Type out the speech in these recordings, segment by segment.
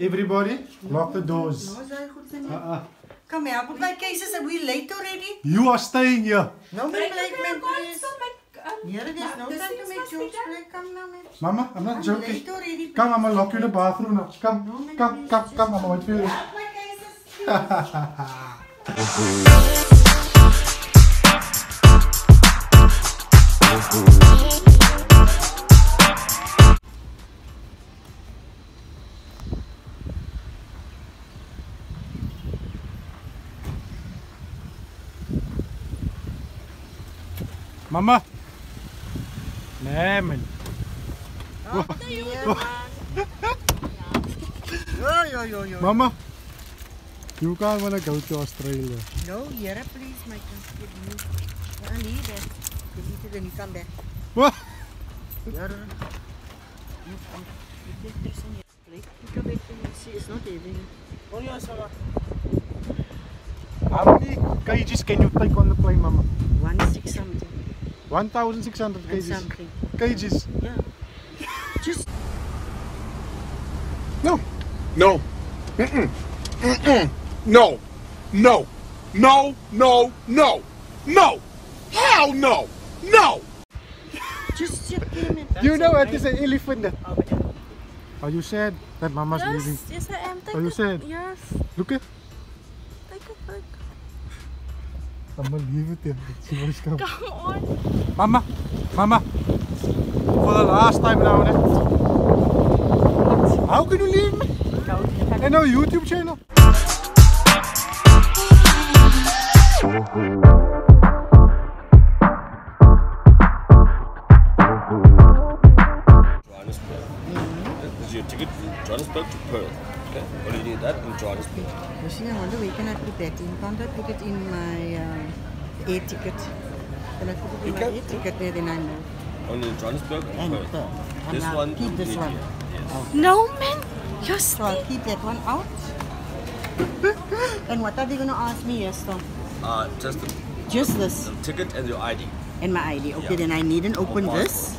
Everybody, lock the doors. No, is that goed? Then? Uh-uh. Come here, but my cases are we late already? You are staying here. No, man, Break like, the please. my- um, Here it is, no the time to make jokes. come now. Mama, I'm not I'm joking. late already. Come, I'm gonna lock you in the bathroom now. Come, come, come, come, I'm wait for you. My cases. Mama. Nee, man. Yo, yo, yo, yo. Mama. You can't wanna go to Australia. No, here, please, my country. I need it. Need it and you come back. What? Here. You come. You take this on your plate. You come back and you see it's not heavy. Oh, yeah, so How many kgs can you take on the plane, Mama? One six something. 1,600 And kgs. Kgs. Yeah. Just No. No. Mm-mm. Mm-mm. No. No. No. No. No. No. Hell no. No. just there, man. You know it is an elephant. That. Oh, Are you sad that Mama's leaving? Yes, yes, I am. Are you sad? Yes. Look at. I'm gonna leave it there. She wants to come. Come on. Mama, Mama, for the last time now, ne? How can you leave me? And our YouTube channel. Ticket from Johannesburg to Perth. Okay. What do you need that in Johannesburg? You see, I wonder where can I put that in? Can't I put it in my uh, air ticket? Can I put it in You my can. air ticket there, then I know. Only in Johannesburg and And Perth. Perth. This I'll one keep this one. here. Yes. No, man. You're So I'll keep that one out. and what are they going to ask me, Esther? Uh, just the, Just this the ticket and your ID. and my ID. Okay, Yeah. then I needn't open this.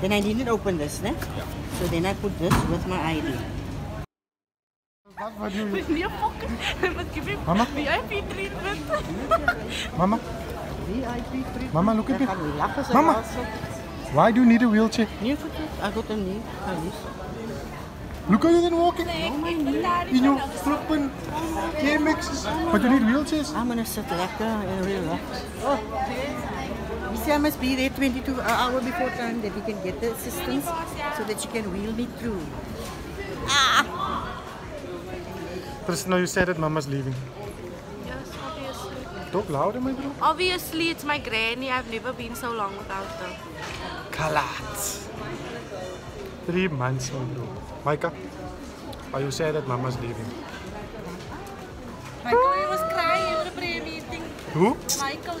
Then I needn't open this, ne? Yeah. So then I put this with my ID. What, what do you, Nee, fuck. I must give him Mama? VIP treatment. Mama, VIP treatment. Mama, look at me. Dan gaan we lachen, ze Mama. why do you need a wheelchair? Nee, goed, goed. Ah, I got them nie. Gaan. Look how you're walking Nee, ik ben in your flippin' KMXs. But you need wheelchairs. I'm gonna sit lekker and relax. Oh. You I must be there 22 hour before time that you can get the assistance so that you can wheel me through. Ah! Tristan, now you said that Mama's leaving. Yes, obviously. Talk louder, my bro. Obviously, it's my granny. I've never been so long without her. Kalat. Three months, my bro. Micah, are you sad that Mama's leaving? Michael was crying at the prayer meeting. Who? Michael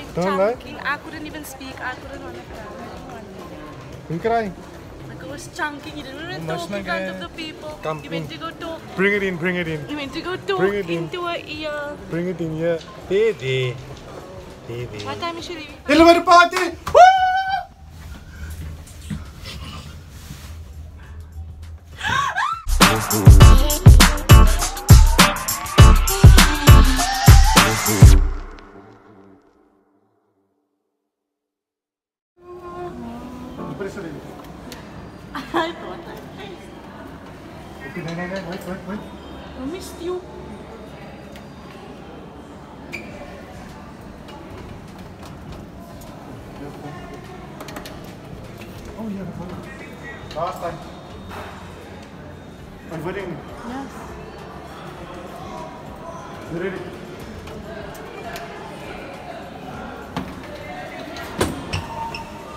was Don't lie. chunking. I couldn't even speak. I couldn't want to cry. You crying? Michael was chunking. He didn't even must talk in front of the people. Come he went to go talk. Bring it in, bring it in. He went to go talk Bring it in. into her ear. Bring it in here. There, there. There, there. What time is she leaving? Elevator party! Wait, wait, wait. I missed you. Oh, yeah, the phone. Last time. I'm waiting. Yes. You ready?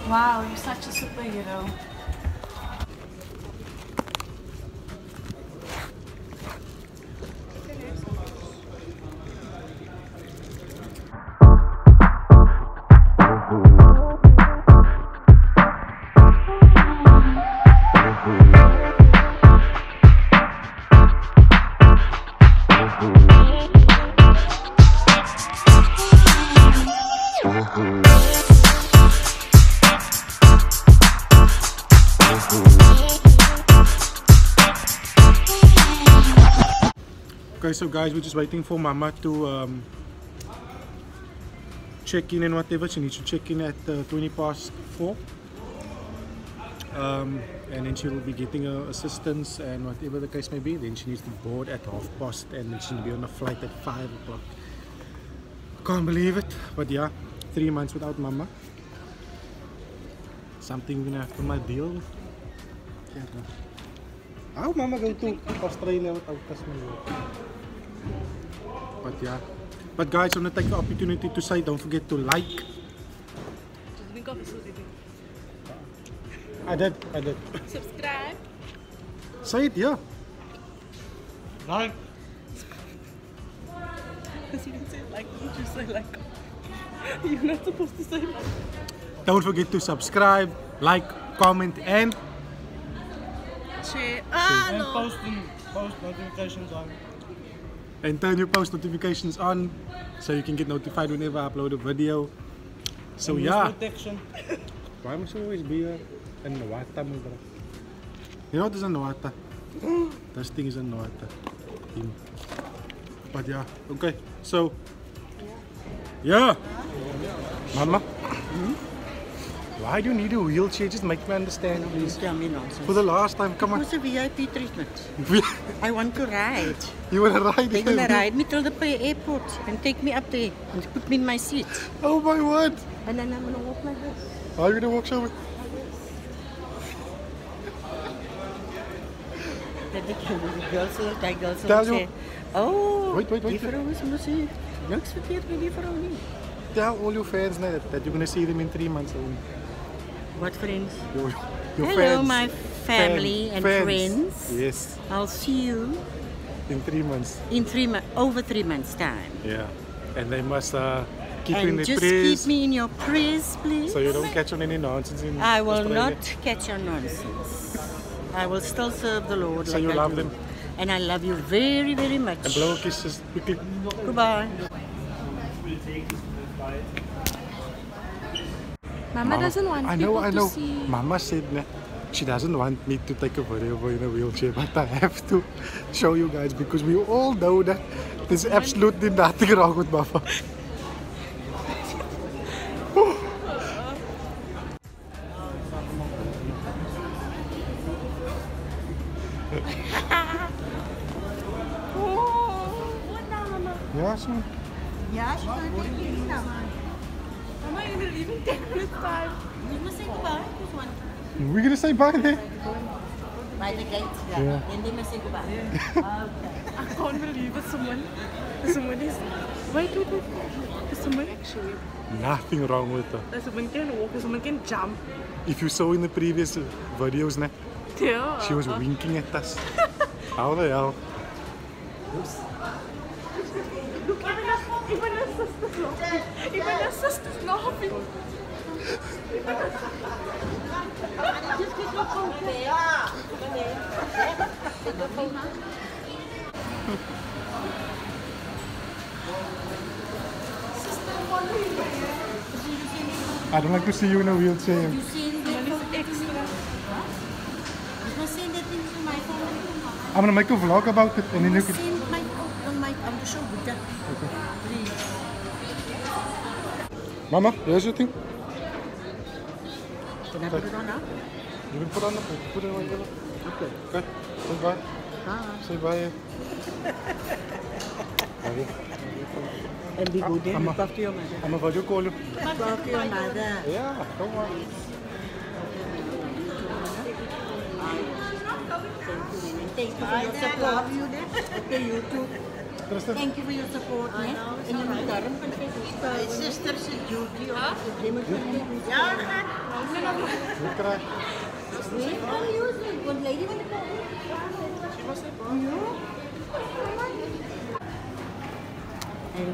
Wow, you're such a superhero. Okay, so guys, we're just waiting for Mama to um, check in and whatever. She needs to check in at uh, 20 past 4. Um, and then she will be getting her assistance and whatever the case may be. Then she needs to board at half past and then she'll be on a flight at 5 o'clock. Can't believe it. But yeah, three months without Mama. Something we're gonna have to my deal with. Yeah. How Mama go to Australia without us? But yeah. But guys, I want to take the opportunity to say don't forget to like. I did, I did. Subscribe. Say it, yeah. Like. Because you didn't say like, you just say like. You're not supposed to say like. Don't forget to subscribe, like, comment, and Share. Ah, And no. post, post notifications on. and turn your post notifications on so you can get notified whenever I upload a video. So And yeah. Protection. Why must always be a, a Nawata, my bro? You know what is a Nawata? this thing is a Nawata. Thing. But yeah, okay. So, yeah. Mama, why do you need a wheelchair? Just make me understand, Don't please. tell me nonsense. For the last time, come on. What's a VIP treatment? I want to ride. you wanna ride? They're gonna ride me till the airport and take me up there and put me in my seat. Oh my word! And then I'm gonna walk like this. Are you gonna walk show me? Dat ik girls wil, die girls wil oh, Wait, wait, wait. die vrou is muziek. Niks verkeerd met die vrou nie. Tell all your fans now that, that you're gonna see them in three months. only. What friends? Your, your Hello fans. my family Fan- and fans. friends. Yes, I'll see you in three months. in three months, over three months time. Yeah, and they must uh, keep you in And the just prayers keep me in your prayers, please. so you don't catch on any nonsense in I will Australia. not catch on nonsense. I will still serve the Lord So like you I love do. them? And I love you very, very much. And blow a kiss just quickly. Goodbye. Mama doesn't want I people know, I know. to see. Mama said nah, she doesn't want me to take a video in a wheelchair, but I have to show you guys because we all know that there's absolutely nothing wrong with Mama. Yeah, so you're gonna leave in 10 minutes time. You must say goodbye. This one. we're gonna say bye there. By the gate. Yeah. Yeah. Then they must say goodbye. okay. I can't believe it. Someone, someone is. Wait, wait, wait. There's someone actually. Nothing wrong with her. There's someone can walk. There's someone can jump. If you saw in the previous videos, nah, Yeah. she was winking at us. How the hell? Look, even her, even her sister's laughing. Even her sister's laughing. Just get your phone there. Go there. Yeah. Take your phone now. I don't like to see you in a wheelchair. You send that phone extra. You must send that thing to my phone. I'm gonna make a vlog about it and then you can. send my on my on the show, Buddha. Please. Mama, here's your thing. Can I put it on now? You can put on the put it on the Okay. Okay. Say bye. Say bye. Bye. And be good then. Amma. Look after your mother. I'm a video call you. Look after your mother. Yeah, don't worry. Thank you for your support. Okay, you too. Thank you for your support, né? En je moet daarom My sister's duty om te doen. Ja, gaat. you cry. Nee, kan je Want lady want to And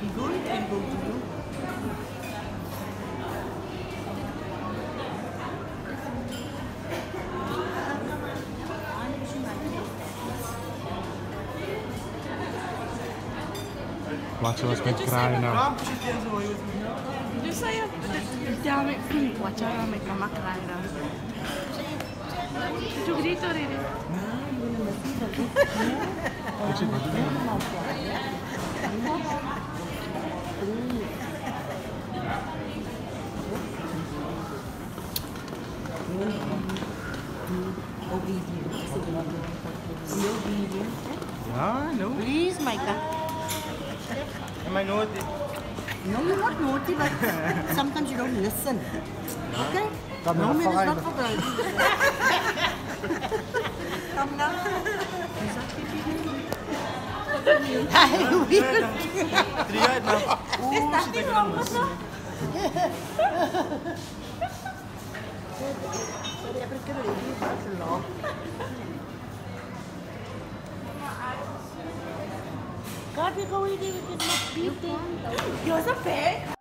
be good and go to it. Tell me. Watch out, I'll make mama cry now. Chogrito, Riri. Actually, wat doen we? Ah, no. Please, Micah. Am I naughty? No, you're not naughty, but sometimes you don't listen. Okay? Come no, now, man, it's not for driving. Come now. Hey, weird. Triggered now. There's nothing wrong with that. God, we go eating with this beating. You're a pet.